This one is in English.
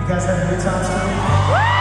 You guys having a good time still?